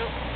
Nope.